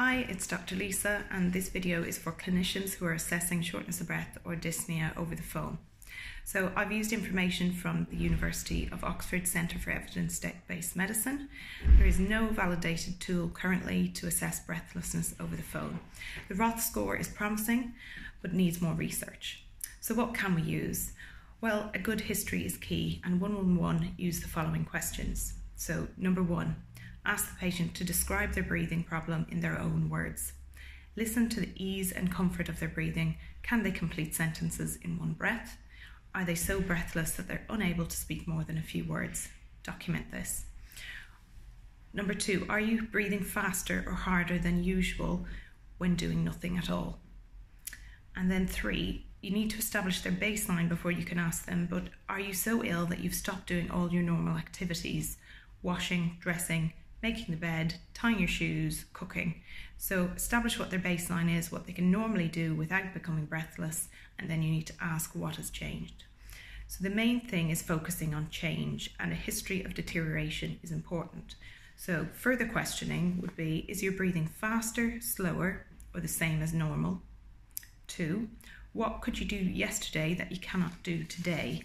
Hi, it's Dr. Lisa, and this video is for clinicians who are assessing shortness of breath or dyspnea over the phone. So, I've used information from the University of Oxford Centre for Evidence Based Medicine. There is no validated tool currently to assess breathlessness over the phone. The Roth score is promising but needs more research. So, what can we use? Well, a good history is key, and 111 use the following questions. So, number one, ask the patient to describe their breathing problem in their own words. Listen to the ease and comfort of their breathing. Can they complete sentences in one breath? Are they so breathless that they're unable to speak more than a few words? Document this. Number two, are you breathing faster or harder than usual when doing nothing at all? And then three, you need to establish their baseline before you can ask them, but are you so ill that you've stopped doing all your normal activities? Washing, dressing, making the bed, tying your shoes, cooking. So establish what their baseline is, what they can normally do without becoming breathless, and then you need to ask what has changed. So the main thing is focusing on change, and a history of deterioration is important. So further questioning would be Is your breathing faster, slower, or the same as normal? Two, what could you do yesterday that you cannot do today?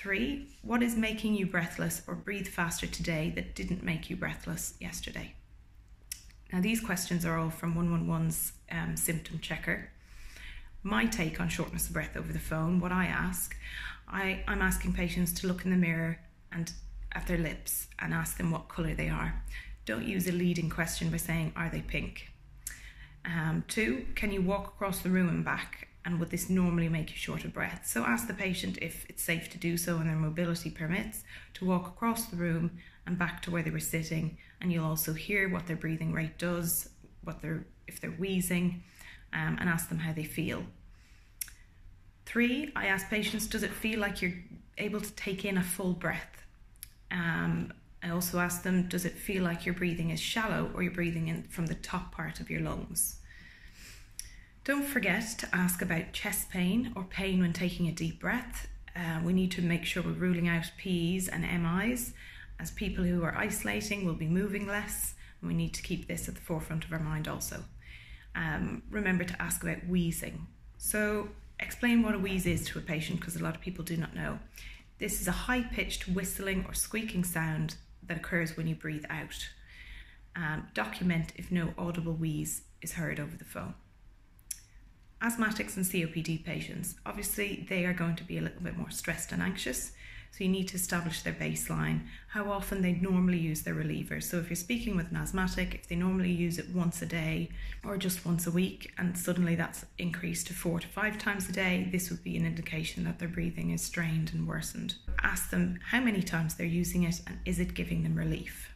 Three, what is making you breathless or breathe faster today that didn't make you breathless yesterday? Now, these questions are all from 111's um, symptom checker. My take on shortness of breath over the phone, what I ask, I, I'm asking patients to look in the mirror and at their lips and ask them what colour they are. Don't use a leading question by saying, Are they pink? Um, two, can you walk across the room and back and would this normally make you short of breath? So ask the patient if it's safe to do so and their mobility permits to walk across the room and back to where they were sitting, and you'll also hear what their breathing rate does, what they're if they're wheezing, um, and ask them how they feel. Three, I ask patients, does it feel like you're able to take in a full breath? Um, I also ask them, does it feel like your breathing is shallow or you're breathing in from the top part of your lungs? Don't forget to ask about chest pain or pain when taking a deep breath. Uh, we need to make sure we're ruling out PEs and MIs, as people who are isolating will be moving less, and we need to keep this at the forefront of our mind also. Um, remember to ask about wheezing. So, explain what a wheeze is to a patient because a lot of people do not know. This is a high pitched whistling or squeaking sound that occurs when you breathe out. Um, document if no audible wheeze is heard over the phone asthmatics and COPD patients, obviously they are going to be a little bit more stressed and anxious. So you need to establish their baseline, how often they normally use their reliever. So if you're speaking with an asthmatic, if they normally use it once a day or just once a week, and suddenly that's increased to four to five times a day, this would be an indication that their breathing is strained and worsened. Ask them how many times they're using it and is it giving them relief.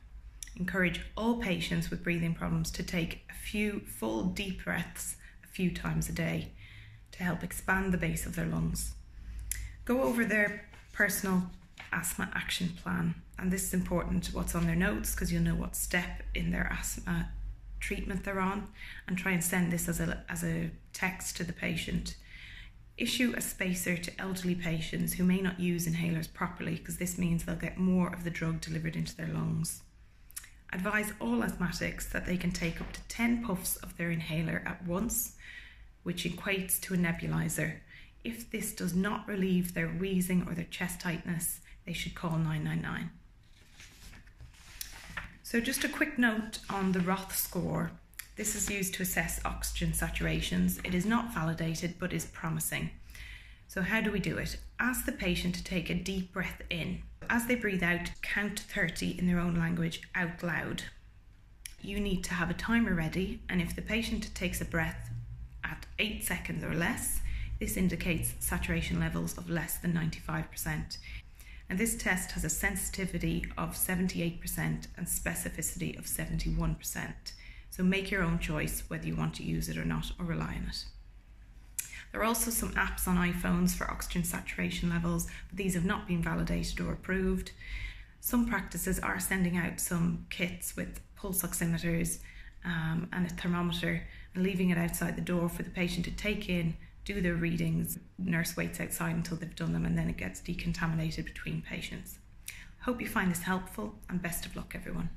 Encourage all patients with breathing problems to take a few full deep breaths few times a day to help expand the base of their lungs. Go over their personal asthma action plan, and this is important what's on their notes because you'll know what step in their asthma treatment they're on, and try and send this as a, as a text to the patient. Issue a spacer to elderly patients who may not use inhalers properly because this means they'll get more of the drug delivered into their lungs. Advise all asthmatics that they can take up to 10 puffs of their inhaler at once which equates to a nebulizer. If this does not relieve their wheezing or their chest tightness, they should call 999. So just a quick note on the Roth score. This is used to assess oxygen saturations. It is not validated, but is promising. So how do we do it? Ask the patient to take a deep breath in. As they breathe out, count 30 in their own language out loud. You need to have a timer ready, and if the patient takes a breath at 8 seconds or less, this indicates saturation levels of less than 95%. And this test has a sensitivity of 78% and specificity of 71%. So make your own choice whether you want to use it or not or rely on it. There are also some apps on iPhones for oxygen saturation levels, but these have not been validated or approved. Some practices are sending out some kits with pulse oximeters um, and a thermometer and leaving it outside the door for the patient to take in, do their readings. Nurse waits outside until they've done them and then it gets decontaminated between patients. Hope you find this helpful and best of luck, everyone.